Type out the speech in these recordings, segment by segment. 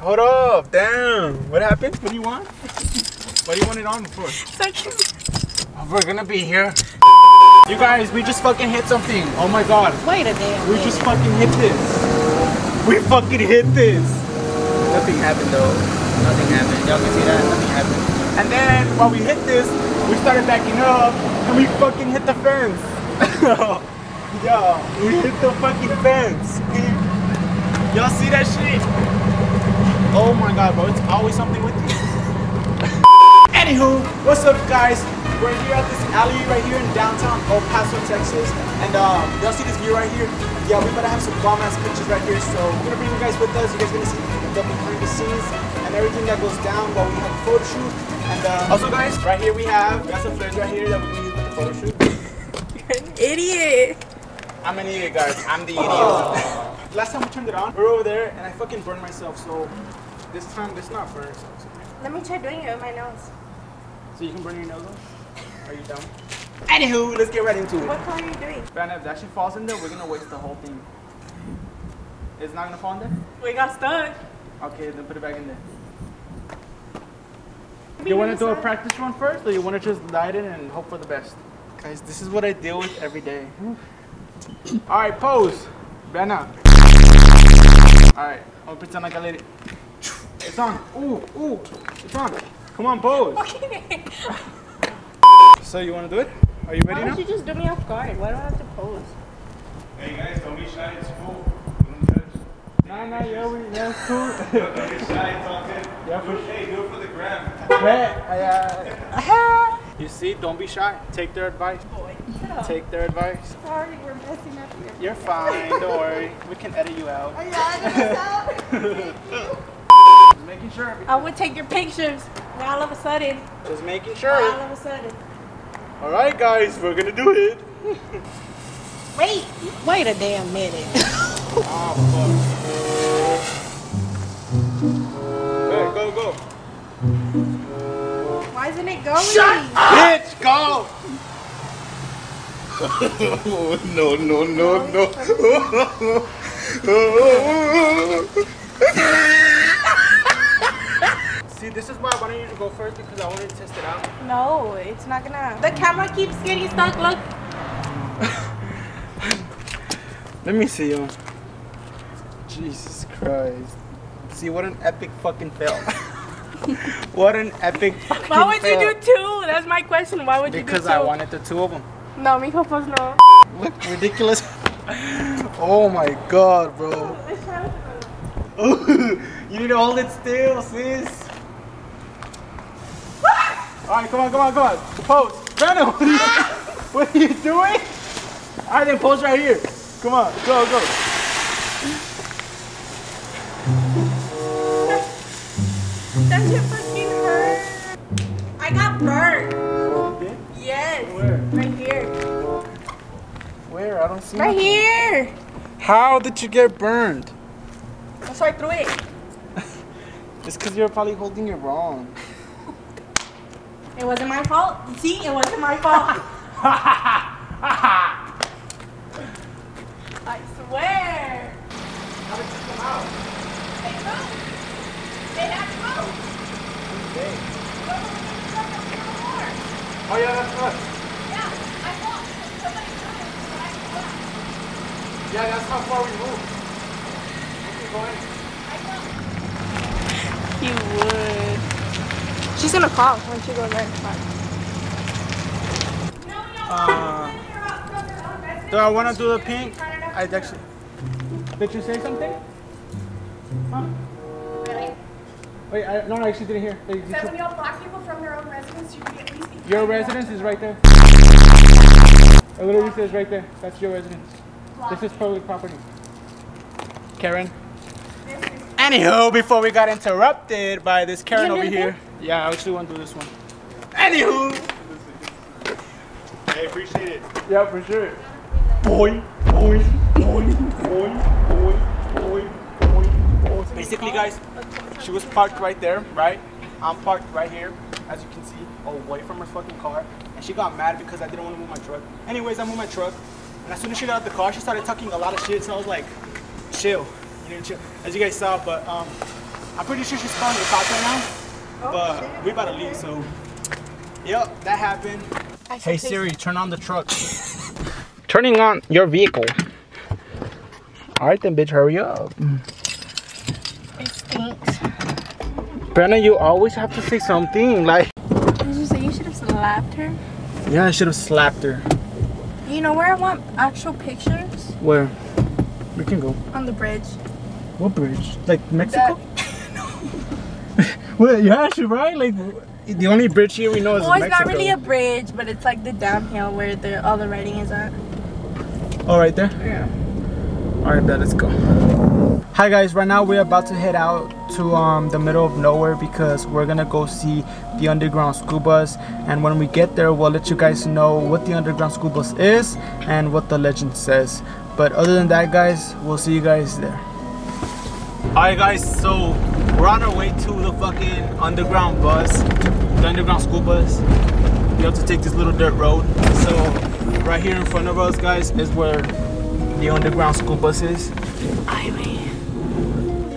Hold up, damn. What happened? What do you want? What do you want it on for? Oh, we're gonna be here. You guys, we just fucking hit something. Oh my god. Wait a minute. We just fucking hit this. We fucking hit this. Nothing happened though. Nothing happened. Y'all can see that. Nothing happened. And then while we hit this, we started backing up and we fucking hit the fence. yeah, we hit the fucking fence. Y'all see that shit? Oh my god, bro, it's always something with you. Anywho, what's up, guys? We're here at this alley right here in downtown El Paso, Texas. And um, y'all see this view right here? Yeah, we better have some bomb ass pictures right here. So we're gonna bring you guys with us. You guys gonna see the behind the scenes and everything that goes down while we have a photo shoot. And uh, also, guys, right here we have we got some flares right here that we're gonna use with the photo shoot. You're an idiot. I'm an idiot, guys. I'm the idiot. Last time we turned it on, we were over there and I fucking burned myself. So this time, it's not burn. So, Let me try doing it with my nose. so you can burn your nose off. Are you dumb? Anywho, let's get right into it. What color are you doing? Brandon, if that shit falls in there, we're gonna waste the whole thing. It's not gonna fall in there? We got stuck. Okay, then put it back in there. You wanna do a practice run first, or you wanna just light it and hope for the best? Guys, this is what I deal with every day. Alright, pose. Brandon. Alright, I'm gonna pretend like I lit it. It's on. Ooh, ooh, it's on. Come on, pose. Okay. So you wanna do it? Are you ready Why now? would you just do me off guard? Why do I have to pose? Hey guys, don't be shy, it's cool. Nah, nah, yeah, we, yeah, it's cool. Don't be shy, it's all good. Yeah, for Do it- Hey, do it for the gram. Yeah, uh, You see, don't be shy. Take their advice. Oh, Take their advice. Sorry, we're messing up here. You're fine. Don't worry. We can edit you out. Just making sure. I would take your pictures. Now all of a sudden. Just making sure. Now All of a sudden. All right, guys, we're gonna do it. Wait. Wait a damn minute. Oh fuck. Hey, go, go. Why isn't it going? Bitch, go. no, no, no, no. See, this is why I wanted you to go first because I wanted to test it out. No, it's not gonna. The camera keeps getting stuck. Look. Let me see you. Jesus Christ. See, what an epic fucking fail. what an epic fucking Why would you do two? That's my question. Why would you Because do two? Because I wanted the two of them. No, mijo, pues no. Look ridiculous. oh my god, bro. you need to hold it still, sis. Alright, come on, come on, come on. Pose. Brandon, what are you, what are you doing? Alright, then pose right here. Come on, go, go. That shit fucking hurt. I got burned. I don't see Right nothing. here. How did you get burned? That's why I threw it. It's because you're probably holding it wrong. It wasn't my fault. See, it wasn't my fault. I swear. How did you come out? They. They had move. Oh yeah, that's us. Yeah, I walked. Somebody moved, but I walked. Yeah, that's how far we moved. Keep going. I don't. You would. She's gonna call when she goes next time. Uh, do I want to do the pink? I actually. Did you say something? Huh? Really? Wait, I, no, I actually didn't hear. Did you- So when you all block people from their own residence, you can at least be your residence is right there. It literally says right there. That's your residence. This is public property. Karen. Anywho, before we got interrupted by this Karen over gonna do here. Yeah, I actually want to do this one. Anywho. Hey, appreciate it. Yeah, for sure. Boy, boy, boy, boy, boy, boy, boy, boy. Basically, guys, she was parked right there, right? I'm parked right here, as you can see, away from her fucking car. And she got mad because I didn't want to move my truck. Anyways, I moved my truck. And as soon as she got out the car, she started talking a lot of shit. So I was like, chill. You know, chill. As you guys saw, but um, I'm pretty sure she's calling the cops right now. but we about to leave, so. Yep, that happened. Hey Siri, turn on the truck. Turning on your vehicle. Alright then, bitch, hurry up. It stinks. Brianna, you always have to say something. Like, Did you say you should have slapped her? yeah, I should have slapped her. You know where I want actual pictures? Where? We can go. On the bridge. What bridge? Like Mexico? well, yeah, she right. Like the only bridge here we know is Well, it's Mexico. not really a bridge, but it's like the downhill where the all the writing is at. Oh, right there. Yeah. All right, bet. Let's go. Hi guys, right now we're about to head out to um, the middle of nowhere because we're gonna go see the underground school bus and when we get there we'll let you guys know what the underground school bus is and what the legend says but other than that guys we'll see you guys there Alright guys, so we're on our way to the fucking underground bus, the underground school bus. We have to take this little dirt road. So right here in front of us guys is where the underground school bus is.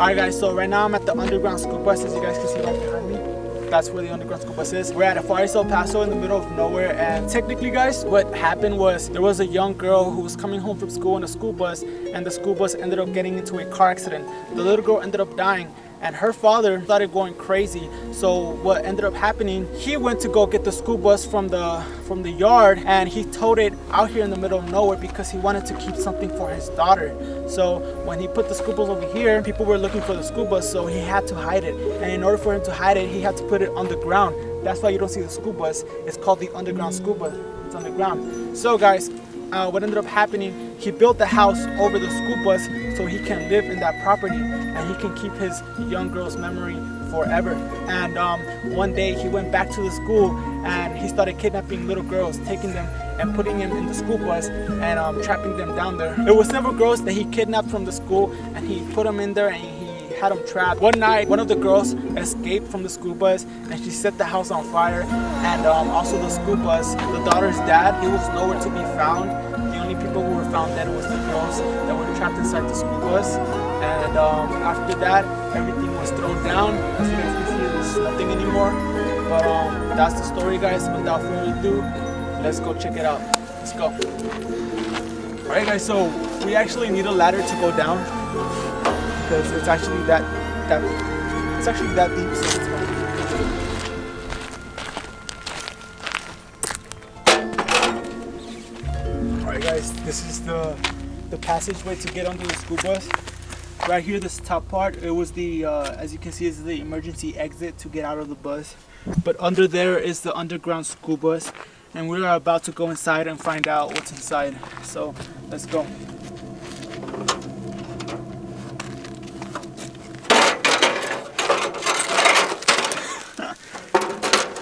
Alright guys, so right now I'm at the underground school bus as you guys can see right behind me. That's where the underground school bus is. We're at a Far East El Paso in the middle of nowhere and technically guys, what happened was there was a young girl who was coming home from school on a school bus and the school bus ended up getting into a car accident. The little girl ended up dying and her father started going crazy. So what ended up happening he went to go get the school bus from the from the yard and he towed it out here in the middle of nowhere because he wanted to keep something for his daughter. So when he put the school bus over here people were looking for the school bus so he had to hide it. And in order for him to hide it he had to put it on the ground. That's why you don't see the school bus. It's called the underground school bus. It's underground. So guys uh, what ended up happening, he built the house over the school bus so he can live in that property and he can keep his young girl's memory forever. And um, one day he went back to the school and he started kidnapping little girls, taking them and putting them in the school bus and um, trapping them down there. It was several girls that he kidnapped from the school and he put them in there and he had them trapped. One night, one of the girls escaped from the school bus and she set the house on fire. And um, also the school bus, the daughter's dad, he was nowhere to be found. Only people who were found dead was the girls that were trapped inside the school bus. And um, after that, everything was thrown down. As you guys can see, there's nothing anymore. But um, that's the story, guys. Without further ado, let's go check it out. Let's go. All right, guys. So we actually need a ladder to go down because it's actually that that it's actually that deep. So This is the the passageway to get onto the school bus. Right here, this top part, it was the uh, as you can see, is the emergency exit to get out of the bus. But under there is the underground school bus, and we are about to go inside and find out what's inside. So let's go.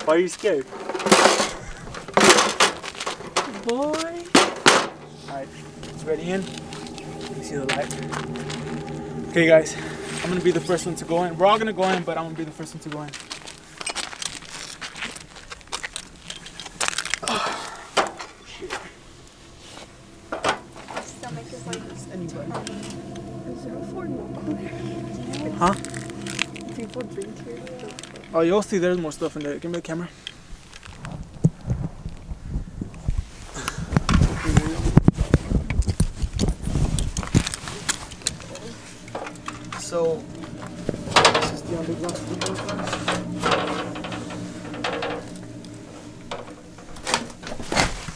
Why are you scared? Boy. Alright, it's ready in. You see the light. Okay guys, I'm gonna be the first one to go in. We're all gonna go in, but I'm gonna be the first one to go in. Stomach is like Huh? people drink here. Oh, you'll see there's more stuff in there. Give me the camera. So, this is the underground school bus, guys.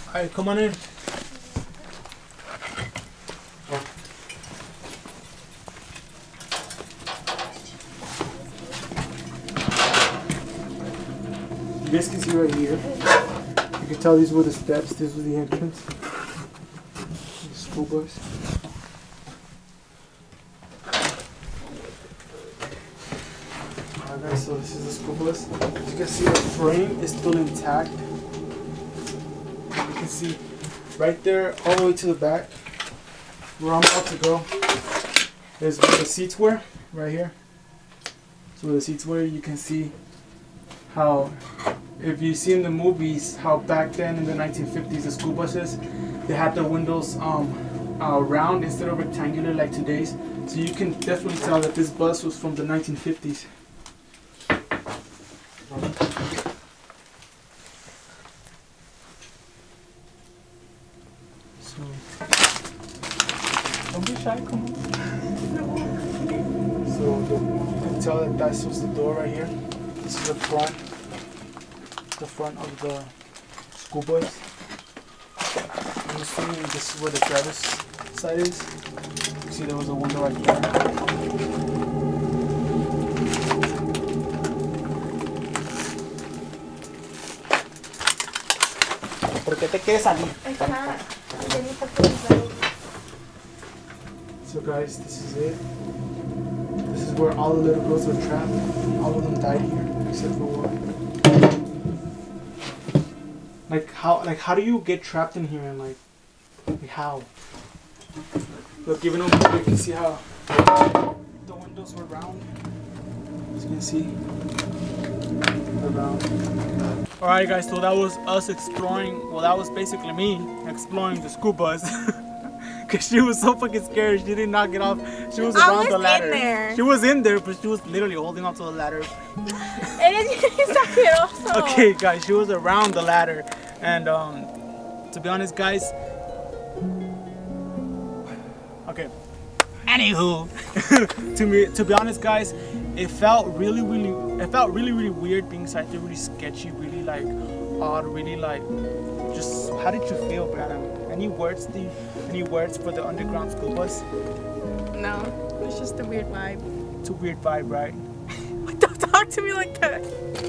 Alright, come on in. You guys can see right here. You can tell these were the steps. This was the entrance. The school bus. Alright guys, so this is the school bus. As you can see, the frame is still intact. You can see right there, all the way to the back, where I'm about to go, is where the seats were, right here. So where the seats were, you can see how if you see in the movies how back then in the 1950s the school buses they had the windows um uh, round instead of rectangular like today's So you can definitely tell that this bus was from the 1950s. So, don't be shy, come on. So the, you can tell that this was the door right here. This is the front, the front of the school bus. I'm assuming this is where the driver's side is. You see there was a window right here. ¿Por qué te quieres salir? I. Ya ni para pensar. So guys, this is it. This is where all the little girls were trapped. All of them died here, except for one. Like how like how do you get trapped in here and like, like how? Look, even over here you can see how the windows were round. As you can see. They're round. Alright guys, so that was us exploring well that was basically me exploring the school bus. Cause she was so fucking scared, she did not get off. She was I around was the in ladder. there. She was in there, but she was literally holding onto the ladder. Okay, guys, she was around the ladder, and um, to be honest, guys. Okay. Anywho, to me, to be honest, guys, it felt really, really, it felt really, really weird being there, really sketchy, really like odd, really like. Just how did you feel, Brandon? Any words? The any words for the underground school bus? No, it's just a weird vibe. It's a weird vibe, right? Don't talk to me like that.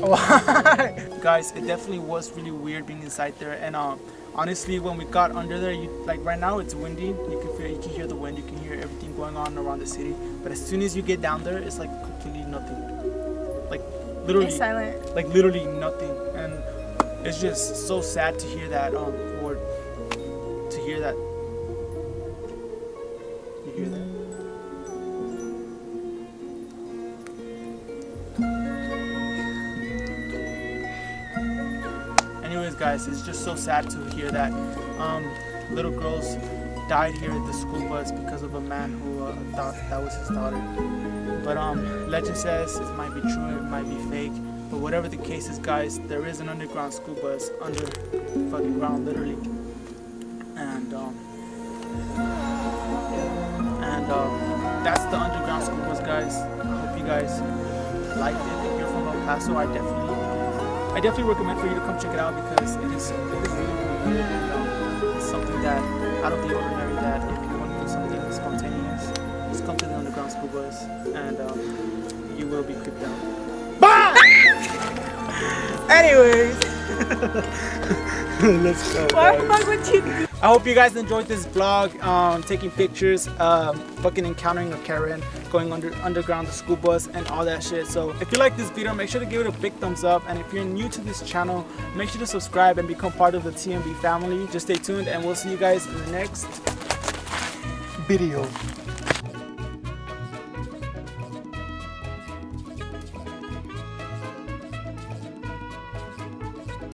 Why? Guys, it definitely was really weird being inside there, and um, honestly, when we got under there, you like right now it's windy. You can feel, you can hear the wind, you can hear everything going on around the city. But as soon as you get down there, it's like completely nothing. Like literally, It's silent. like literally nothing, and it's just so sad to hear that. Um, hear that. You hear that? Anyways, guys, it's just so sad to hear that um, little girls died here at the school bus because of a man who uh, thought that was his daughter. But um, legend says it might be true, it might be fake. But whatever the case is, guys, there is an underground school bus under fucking ground, literally. Um, and that's the underground school bus, guys. I hope you guys liked it. If you're from El Paso, I definitely I definitely recommend for you to come check it out because it is, it is really. And, um, it's something that out of the ordinary that if you want to do something spontaneous, just come to the underground school bus and um, you will be creeped out. Bye! Anyways, let's go. Why guys. the fuck would you do I hope you guys enjoyed this vlog, um, taking pictures, um, fucking encountering a Karen, going under underground the school bus and all that shit. So if you like this video, make sure to give it a big thumbs up. And if you're new to this channel, make sure to subscribe and become part of the T&B family. Just stay tuned and we'll see you guys in the next video.